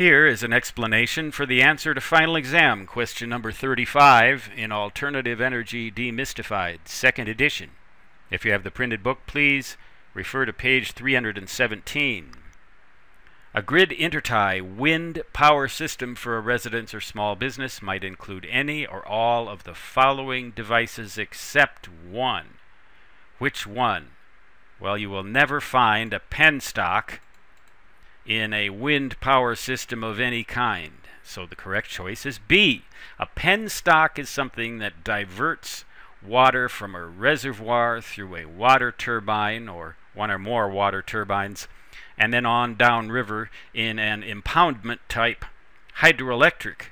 Here is an explanation for the answer to final exam, question number 35 in Alternative Energy Demystified, second edition. If you have the printed book, please refer to page 317. A grid intertie wind power system for a residence or small business might include any or all of the following devices except one. Which one? Well, you will never find a penstock in a wind power system of any kind. So the correct choice is B. A penstock is something that diverts water from a reservoir through a water turbine or one or more water turbines and then on downriver in an impoundment type hydroelectric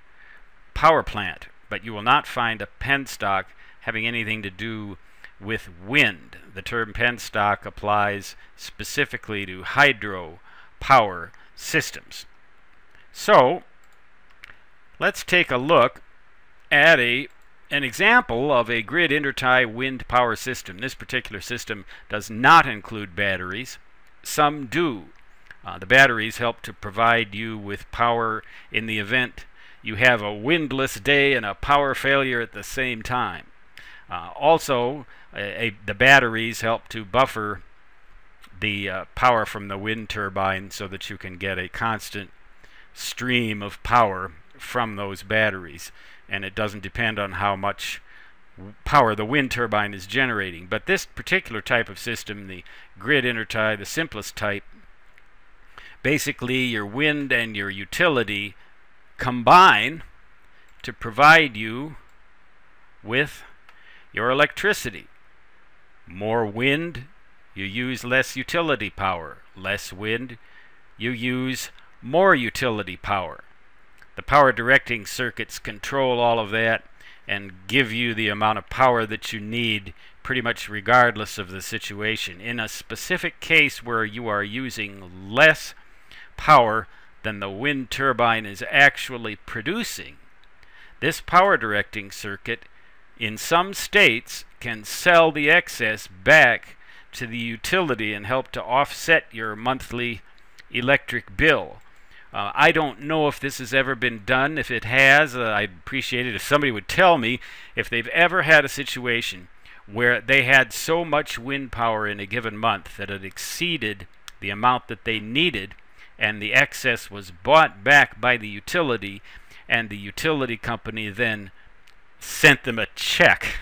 power plant. But you will not find a penstock having anything to do with wind. The term penstock applies specifically to hydro power systems. So let's take a look at a an example of a grid intertie wind power system. This particular system does not include batteries. Some do. Uh, the batteries help to provide you with power in the event you have a windless day and a power failure at the same time. Uh, also, a, a, the batteries help to buffer the uh, power from the wind turbine so that you can get a constant stream of power from those batteries. And it doesn't depend on how much power the wind turbine is generating. But this particular type of system the grid intertie the simplest type basically your wind and your utility combine to provide you with your electricity. More wind you use less utility power. Less wind, you use more utility power. The power directing circuits control all of that and give you the amount of power that you need pretty much regardless of the situation. In a specific case where you are using less power than the wind turbine is actually producing, this power directing circuit in some states can sell the excess back to the utility and help to offset your monthly electric bill. Uh, I don't know if this has ever been done. If it has, uh, I'd appreciate it if somebody would tell me if they've ever had a situation where they had so much wind power in a given month that it exceeded the amount that they needed and the excess was bought back by the utility and the utility company then sent them a check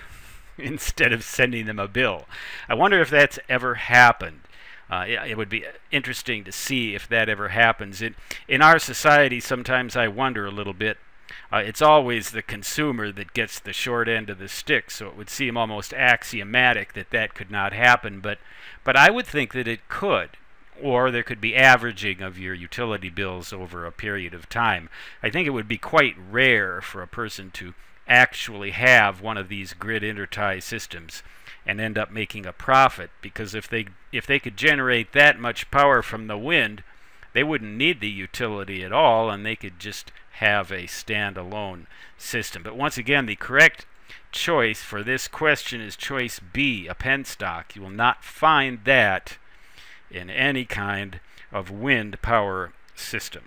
instead of sending them a bill. I wonder if that's ever happened. Uh, it, it, would be interesting to see if that ever happens. In, in our society, sometimes I wonder a little bit. Uh, it's always the consumer that gets the short end of the stick, so it would seem almost axiomatic that that could not happen. But, but I would think that it could or there could be averaging of your utility bills over a period of time. I think it would be quite rare for a person to actually have one of these grid intertie systems and end up making a profit because if they if they could generate that much power from the wind they wouldn't need the utility at all and they could just have a standalone system. But once again the correct choice for this question is choice B a penstock you will not find that in any kind of wind power system